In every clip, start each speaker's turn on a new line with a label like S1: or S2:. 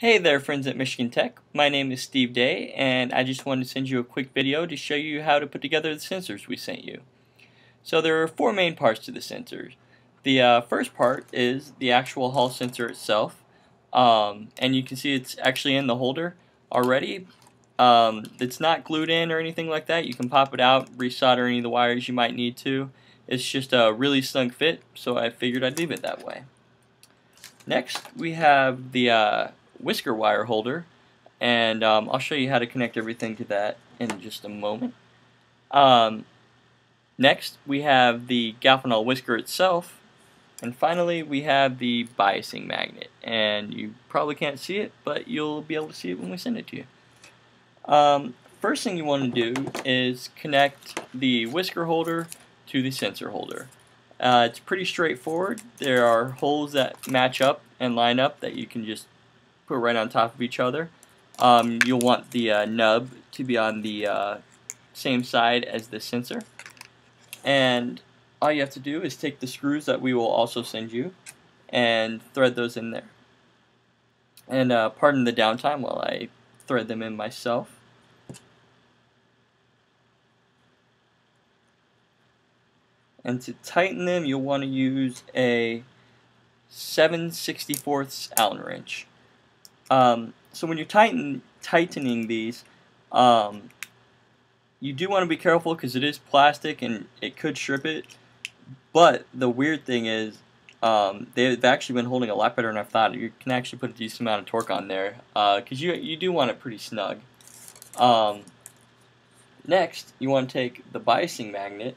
S1: Hey there friends at Michigan Tech, my name is Steve Day and I just wanted to send you a quick video to show you how to put together the sensors we sent you. So there are four main parts to the sensors. The uh, first part is the actual Hall sensor itself um, and you can see it's actually in the holder already. Um, it's not glued in or anything like that, you can pop it out, resolder any of the wires you might need to. It's just a really snug fit so I figured I'd leave it that way. Next we have the uh, whisker wire holder and um, I'll show you how to connect everything to that in just a moment. Um, next we have the Galfenol whisker itself and finally we have the biasing magnet and you probably can't see it but you'll be able to see it when we send it to you. Um, first thing you want to do is connect the whisker holder to the sensor holder. Uh, it's pretty straightforward. There are holes that match up and line up that you can just put right on top of each other. Um, you'll want the uh, nub to be on the uh, same side as the sensor. And all you have to do is take the screws that we will also send you and thread those in there. And uh, pardon the downtime while I thread them in myself. And to tighten them, you'll want to use a 7 64 Allen wrench. Um, so when you're tighten, tightening these, um, you do want to be careful because it is plastic and it could strip it. But the weird thing is, um, they've actually been holding a lot better than I thought. You can actually put a decent amount of torque on there because uh, you you do want it pretty snug. Um, next, you want to take the biasing magnet,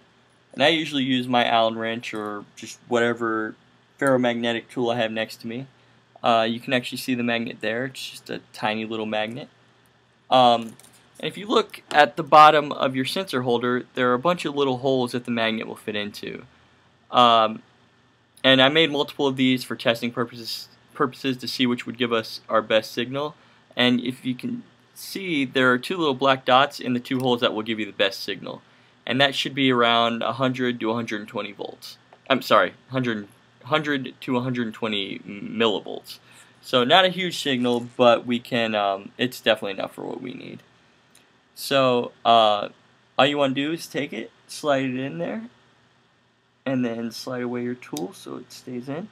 S1: and I usually use my Allen wrench or just whatever ferromagnetic tool I have next to me. Uh, you can actually see the magnet there. It's just a tiny little magnet. Um, and if you look at the bottom of your sensor holder, there are a bunch of little holes that the magnet will fit into. Um, and I made multiple of these for testing purposes purposes to see which would give us our best signal. And if you can see, there are two little black dots in the two holes that will give you the best signal. And that should be around 100 to 120 volts. I'm sorry, 100 100 to 120 millivolts. So not a huge signal, but we can. Um, it's definitely enough for what we need. So uh, all you want to do is take it, slide it in there, and then slide away your tool so it stays in.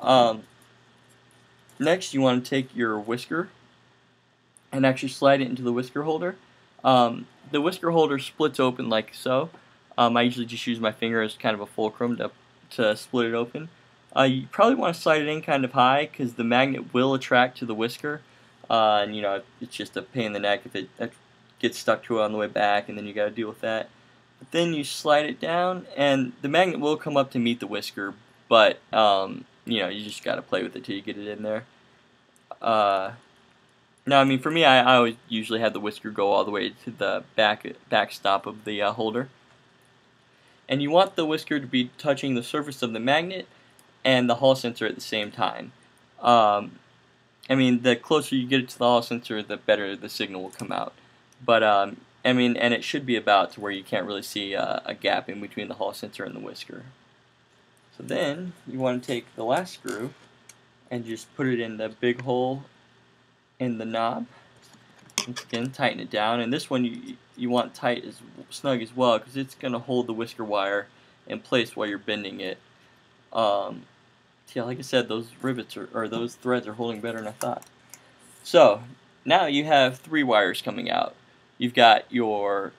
S1: Um, next, you want to take your whisker and actually slide it into the whisker holder. Um, the whisker holder splits open like so. Um, I usually just use my finger as kind of a fulcrum to to split it open. Uh, you probably want to slide it in kind of high because the magnet will attract to the whisker. Uh, and you know, it's just a pain in the neck if it gets stuck to it on the way back and then you got to deal with that. But then you slide it down and the magnet will come up to meet the whisker, but um, you know, you just got to play with it till you get it in there. Uh, now, I mean, for me, I, I always usually have the whisker go all the way to the back backstop of the uh, holder and you want the whisker to be touching the surface of the magnet and the Hall sensor at the same time. Um, I mean, the closer you get it to the Hall sensor, the better the signal will come out. But, um, I mean, and it should be about to where you can't really see uh, a gap in between the Hall sensor and the whisker. So then, you want to take the last screw and just put it in the big hole in the knob. Once again, tighten it down. And this one you, you want tight as snug as well because it's going to hold the whisker wire in place while you're bending it. Um, yeah, like I said, those rivets are, or those threads are holding better than I thought. So, now you have three wires coming out. You've got your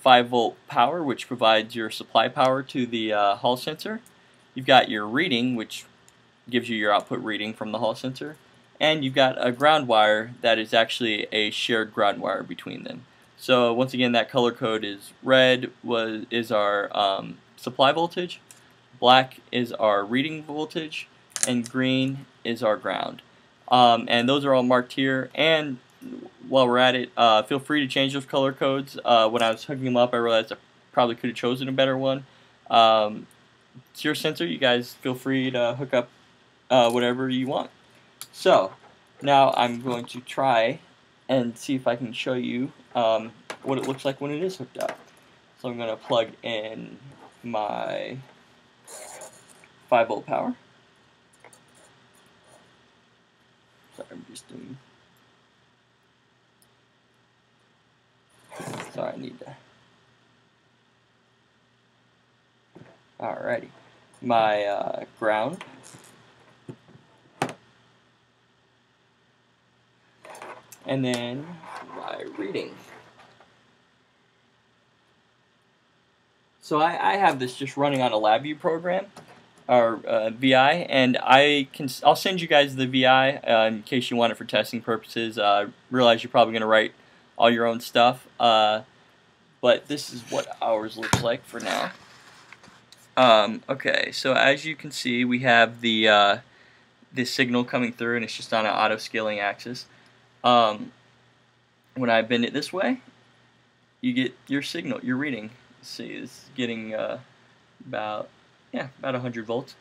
S1: 5 volt power, which provides your supply power to the uh, Hall sensor. You've got your reading, which gives you your output reading from the Hall sensor and you've got a ground wire that is actually a shared ground wire between them. So once again, that color code is red was is our um, supply voltage, black is our reading voltage, and green is our ground. Um, and those are all marked here. And while we're at it, uh, feel free to change those color codes. Uh, when I was hooking them up, I realized I probably could have chosen a better one. Um, it's your sensor. You guys feel free to hook up uh, whatever you want. So, now I'm going to try and see if I can show you um, what it looks like when it is hooked up. So I'm going to plug in my 5 volt power. Sorry, I'm just doing. Sorry, I need to. Alrighty, my uh, ground. And then my reading. So I, I have this just running on a LabVIEW program, or uh, VI, and I can I'll send you guys the VI uh, in case you want it for testing purposes. Uh, realize you're probably going to write all your own stuff, uh, but this is what ours looks like for now. Um, okay, so as you can see, we have the uh, the signal coming through, and it's just on an auto scaling axis. Um, when I bend it this way, you get your signal, your reading see it's getting uh, about yeah about 100 volts.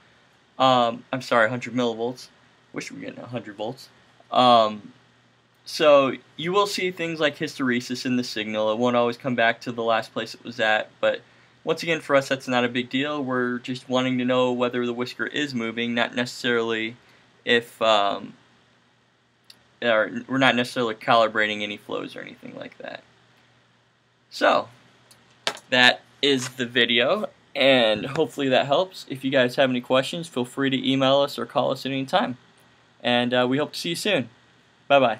S1: Um, I'm sorry, 100 millivolts. Wish we were getting 100 volts. Um, so you will see things like hysteresis in the signal. It won't always come back to the last place it was at, but once again, for us, that's not a big deal. We're just wanting to know whether the whisker is moving, not necessarily if um, or we're not necessarily calibrating any flows or anything like that. So, that is the video, and hopefully that helps. If you guys have any questions, feel free to email us or call us at any time. And uh, we hope to see you soon. Bye-bye.